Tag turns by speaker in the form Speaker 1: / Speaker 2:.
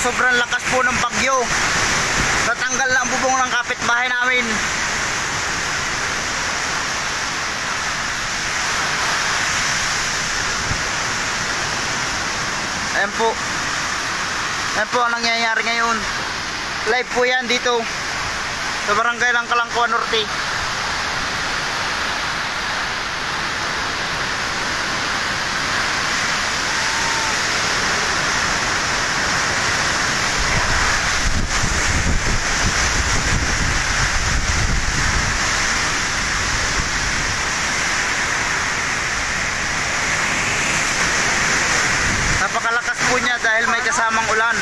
Speaker 1: sobrang lakas po ng bagyo. Natanggal na ang bubong ng kapitbahay namin. Ayan po. Ayan po ang nangyayari ngayon. Live po yan dito. Sa barangay lang Kalangkuan Norte. Kasamang ulan.